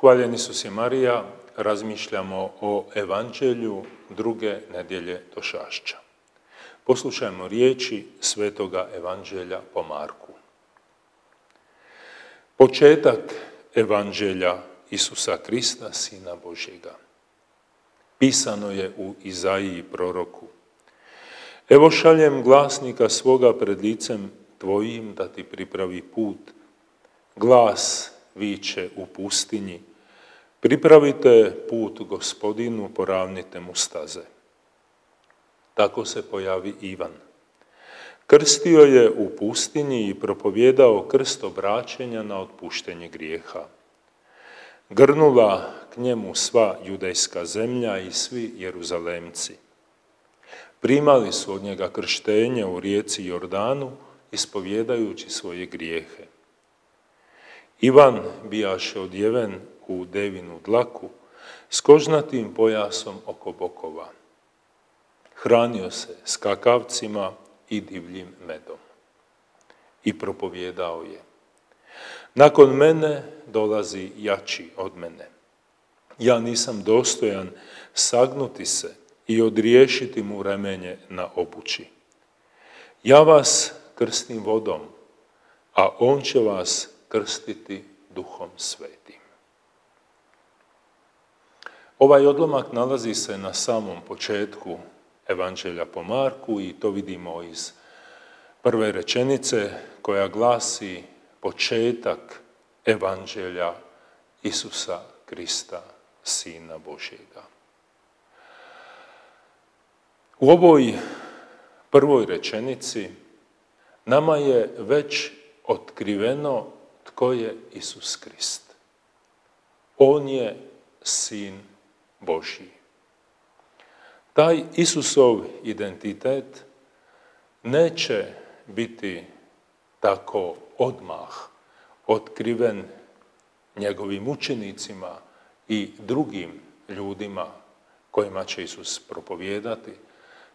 Hvaljen Isus je Marija, razmišljamo o evanđelju druge nedjelje do šašća. Poslušajmo riječi svetoga evanđelja po Marku. Početak evanđelja Isusa Krista, Sina Božjega. Pisano je u Izaiji proroku. Evo šaljem glasnika svoga pred licem tvojim da ti pripravi put. Glas viće u pustinji. Pripravite put gospodinu, poravnite mu staze. Tako se pojavi Ivan. Krstio je u pustinji i propovjedao krst obraćenja na otpuštenje grijeha. Grnula k njemu sva judejska zemlja i svi jeruzalemci. Primali su od njega krštenje u rijeci Jordanu, ispovjedajući svoje grijehe. Ivan bijaše odjeven u devinu dlaku s kožnatim pojasom oko bokova. Hranio se skakavcima i divljim medom. I propovjedao je. Nakon mene dolazi jači od mene. Ja nisam dostojan sagnuti se i odriješiti mu remenje na obući. Ja vas krstim vodom, a on će vas krstiti duhom svetim. Ovaj odlomak nalazi se na samom početku Evanđelja po Marku i to vidimo iz prve rečenice koja glasi početak Evanđelja Isusa Krista, Sina Božjega. U ovoj prvoj rečenici nama je već otkriveno tko je Isus Krist. On je Sin Božji. Taj Isusov identitet neće biti tako odmah otkriven njegovim učenicima i drugim ljudima kojima će Isus propovijedati,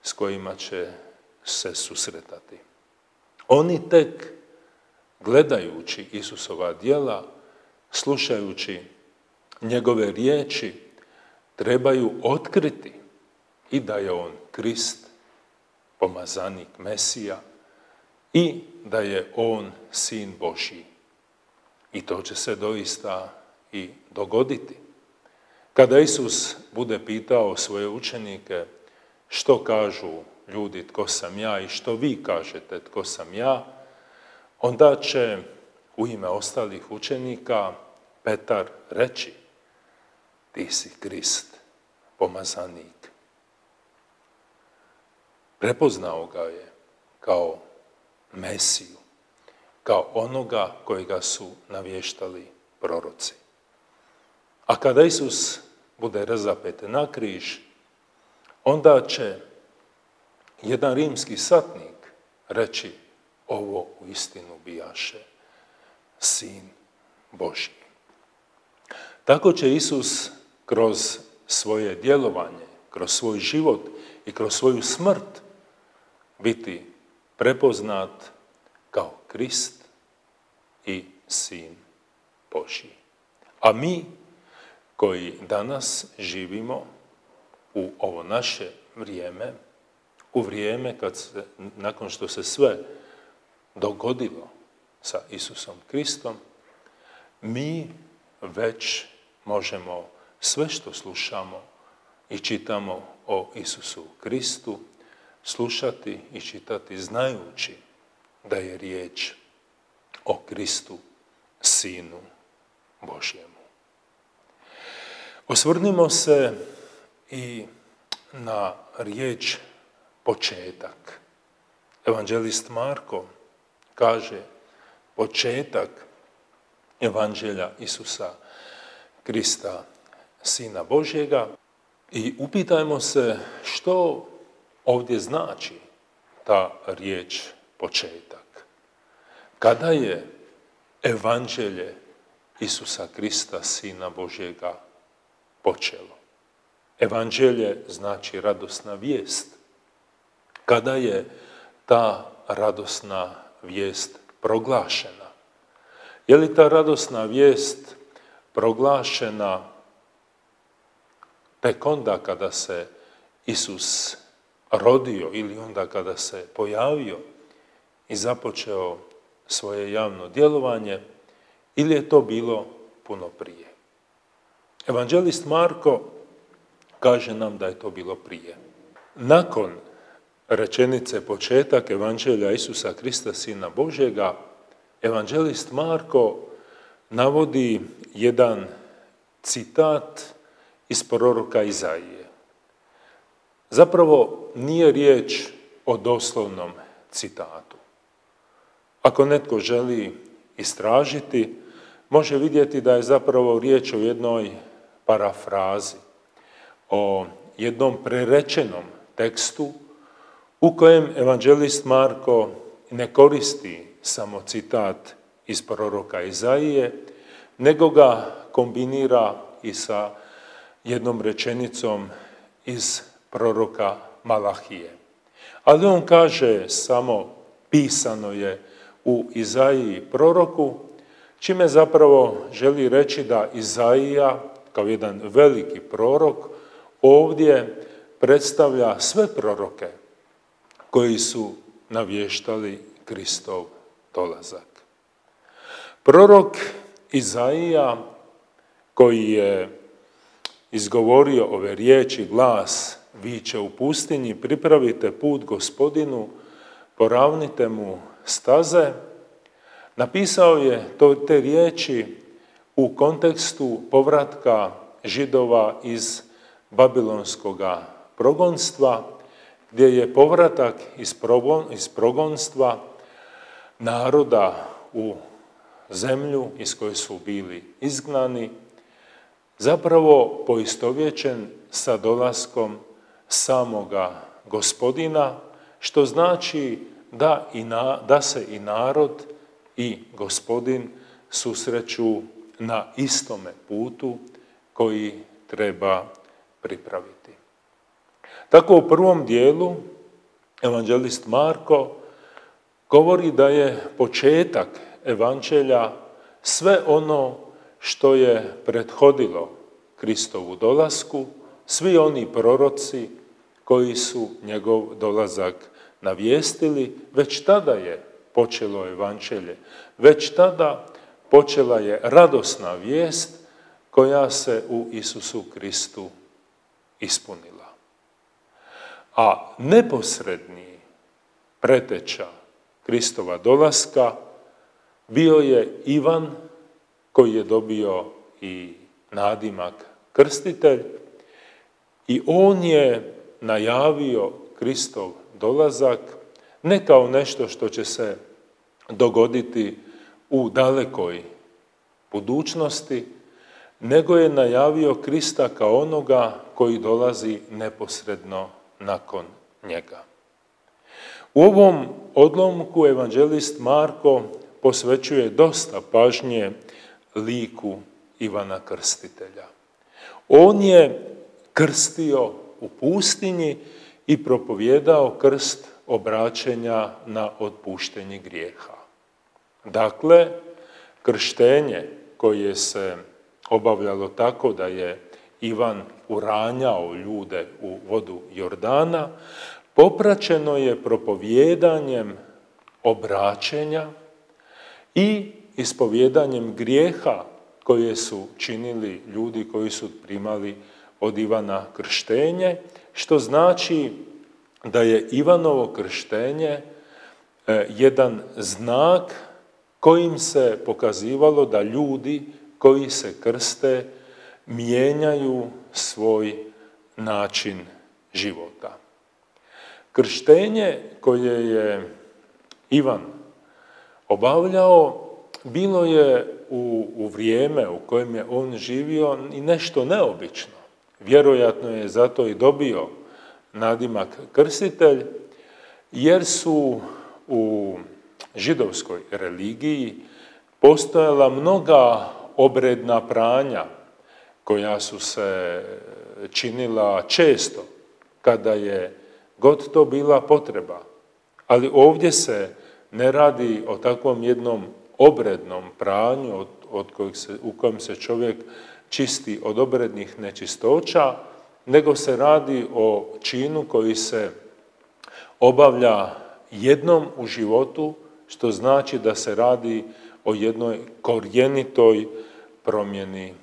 s kojima će se susretati. Oni tek gledajući Isusova djela, slušajući njegove riječi, trebaju otkriti i da je on Krist, pomazanik Mesija i da je on sin Božji. I to će se doista i dogoditi. Kada Isus bude pitao svoje učenike što kažu ljudi tko sam ja i što vi kažete tko sam ja, onda će u ime ostalih učenika Petar reći ti si Krist, pomazanik. Prepoznao ga je kao Mesiju, kao onoga kojega su navještali proroci. A kada Isus bude razapet na križ, onda će jedan rimski satnik reći ovo u istinu bijaše sin Božji. Tako će Isus kroz svoje djelovanje, kroz svoj život i kroz svoju smrt biti prepoznat kao Krist i Sin Božji. A mi koji danas živimo u ovo naše vrijeme, u vrijeme kad se, nakon što se sve dogodilo sa Isusom Kristom, mi već možemo sve što slušamo i čitamo o Isusu Kristu, slušati i čitati znajući da je riječ o Kristu, Sinu Božjemu. Osvrnimo se i na riječ početak. Evanđelist Marko kaže početak Evanđelja Isusa Krista, Sina Božjega i upitajmo se što ovdje znači ta riječ početak. Kada je evanđelje Isusa Krista, Sina Božjega, počelo? Evanđelje znači radosna vijest. Kada je ta radosna vijest proglašena? Je li ta radosna vijest proglašena tek onda kada se Isus rodio ili onda kada se pojavio i započeo svoje javno djelovanje ili je to bilo puno prije. Evanđelist Marko kaže nam da je to bilo prije. Nakon rečenice početak Evanđelja Isusa Krista, Sina Božjega, Evanđelist Marko navodi jedan citat iz proroka Izaije. Zapravo nije riječ o doslovnom citatu. Ako netko želi istražiti, može vidjeti da je zapravo riječ o jednoj parafrazi, o jednom prerečenom tekstu u kojem evanđelist Marko ne koristi samo citat iz proroka Izaije, nego ga kombinira i sa jednom rečenicom iz proroka Malahije. Ali on kaže samo pisano je u Izaiji proroku, čime zapravo želi reći da Izaija, kao jedan veliki prorok, ovdje predstavlja sve proroke koji su navještali Kristov dolazak. Prorok Izaija koji je izgovorio ove riječi glas viće u pustinji, pripravite put gospodinu, poravnite mu staze, napisao je to, te riječi u kontekstu povratka židova iz babilonskog progonstva, gdje je povratak iz, iz progonstva naroda u zemlju iz koje su bili izgnani, zapravo poistovjećen sa dolaskom samoga gospodina, što znači da, i da se i narod i gospodin susreću na istome putu koji treba pripraviti. Tako u prvom dijelu evanđelist Marko govori da je početak evanđelja sve ono što je prethodilo Kristovu dolasku, svi oni proroci koji su njegov dolazak navijestili, već tada je počelo evanđelje, već tada počela je radosna vijest koja se u Isusu Kristu ispunila. A neposredni preteča Kristova dolaska bio je Ivan koji je dobio i nadimak krstitelj i on je najavio Kristov dolazak ne kao nešto što će se dogoditi u dalekoj budućnosti, nego je najavio Krista kao onoga koji dolazi neposredno nakon njega. U ovom odlomku evanđelist Marko posvećuje dosta pažnje liku Ivana Krstitelja. On je krstio u pustinji i propovjedao krst obraćenja na otpuštenje grijeha. Dakle, krštenje koje se obavljalo tako da je Ivan uranjao ljude u vodu Jordana, popraćeno je propovjedanjem obraćenja i ispovjedanjem grijeha koje su činili ljudi koji su primali od Ivana krštenje, što znači da je Ivanovo krštenje e, jedan znak kojim se pokazivalo da ljudi koji se krste mijenjaju svoj način života. Krštenje koje je Ivan obavljao bilo je u, u vrijeme u kojem je on živio i nešto neobično. Vjerojatno je zato i dobio nadimak krstitelj, jer su u židovskoj religiji postojala mnoga obredna pranja koja su se činila često kada je god to bila potreba. Ali ovdje se ne radi o takvom jednom obrednom pranju od, od kojeg se, u kojem se čovjek čisti od obrednih nečistoća, nego se radi o činu koji se obavlja jednom u životu, što znači da se radi o jednoj korjenitoj promjeni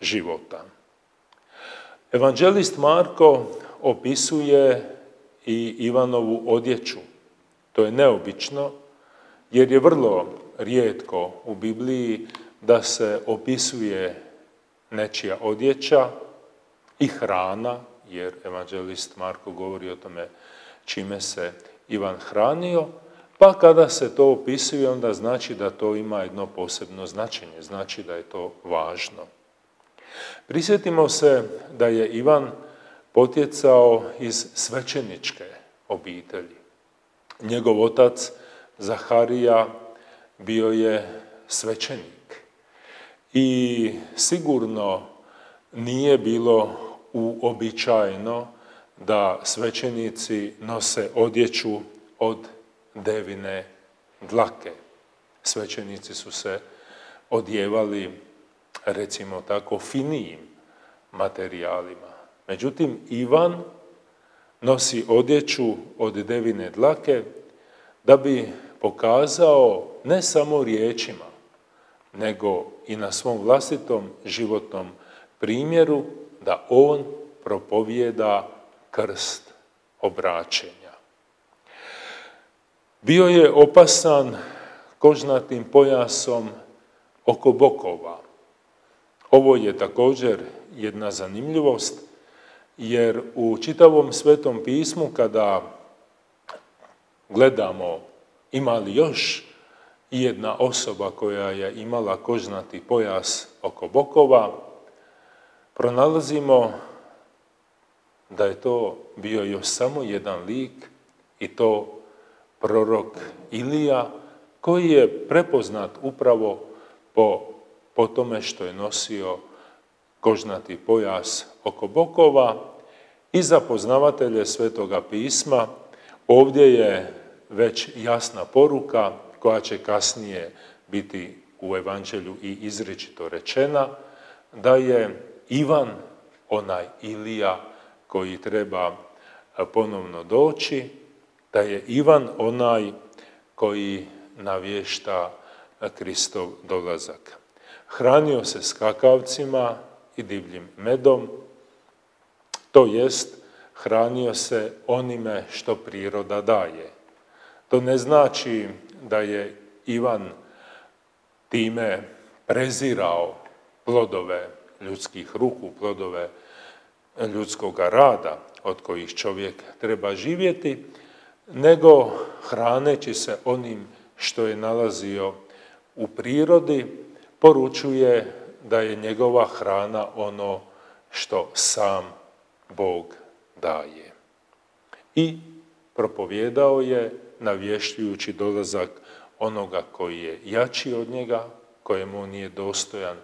života. Evanđelist Marko opisuje i Ivanovu odjeću. To je neobično, jer je vrlo rijetko u Bibliji da se opisuje nečija odjeća i hrana, jer evanđelist Marko govori o tome čime se Ivan hranio, pa kada se to opisuje, onda znači da to ima jedno posebno značenje, znači da je to važno. Prisjetimo se da je Ivan potjecao iz svećeničke obitelji. Njegov otac Zaharija bio je svećenik i sigurno nije bilo uobičajeno da svećenici nose odjeću od devine dlake. Svećenici su se odjevali, recimo tako, finijim materijalima. Međutim, Ivan nosi odjeću od devine dlake da bi pokazao ne samo riječima, nego i na svom vlastitom životnom primjeru da on propovijeda krst obraćenja. Bio je opasan kožnatim pojasom oko bokova. Ovo je također jedna zanimljivost, jer u čitavom svetom pismu kada gledamo ima li još jedna osoba koja je imala kožnati pojas oko bokova, pronalazimo da je to bio još samo jedan lik i to prorok Ilija, koji je prepoznat upravo po, po tome što je nosio kožnati pojas oko bokova. I za poznavatelje Svetoga pisma ovdje je već jasna poruka koja će kasnije biti u evanđelju i izričito rečena, da je Ivan onaj Ilija koji treba ponovno doći, da je Ivan onaj koji navješta Kristov dolazak. Hranio se skakavcima i divljim medom, to jest hranio se onime što priroda daje. To ne znači da je Ivan time prezirao plodove ljudskih ruku, plodove ljudskog rada od kojih čovjek treba živjeti, nego hraneći se onim što je nalazio u prirodi, poručuje da je njegova hrana ono što sam Bog daje. I propovjedao je navješljujući dolazak onoga koji je jači od njega, kojemu nije dostojan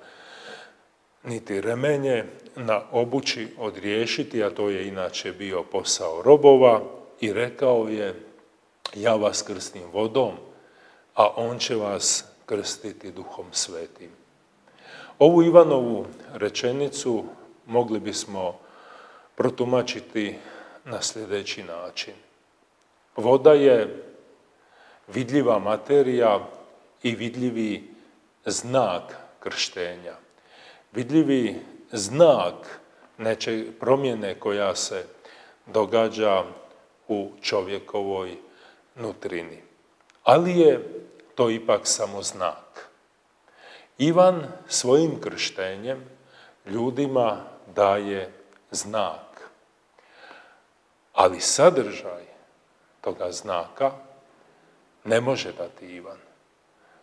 niti remenje na obući odriješiti, a to je inače bio posao robova, i rekao je, ja vas krstim vodom, a on će vas krstiti duhom svetim. Ovu Ivanovu rečenicu mogli bismo protumačiti na sljedeći način. Voda je vidljiva materija i vidljivi znak krštenja. Vidljivi znak neče promjene koja se događa u čovjekovoj nutrini. Ali je to ipak samo znak. Ivan svojim krštenjem ljudima daje znak. Ali sadržaj toga znaka ne može dati Ivan.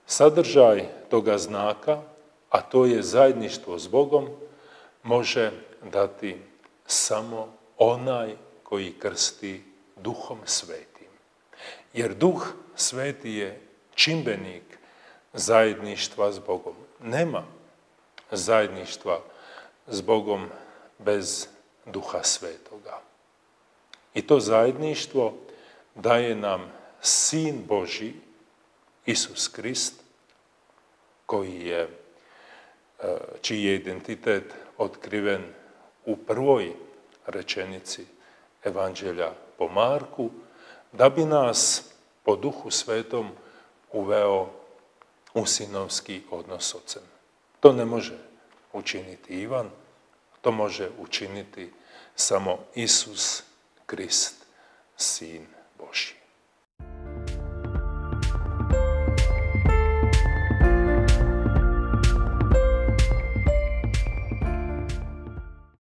Sadržaj toga znaka, a to je zajedništvo s Bogom, može dati samo onaj koji krsti duhom svetim. Jer duh sveti je čimbenik zajedništva s Bogom. Nema zajedništva s Bogom bez duha svetoga. I to zajedništvo daje nam Sin Boži, Isus Krist, koji je, e, čiji je identitet otkriven u prvoj rečenici Evanđelja po Marku, da bi nas po duhu svetom uveo u sinovski odnos s ocem. To ne može učiniti Ivan, to može učiniti samo Isus Krist, Sin Božji.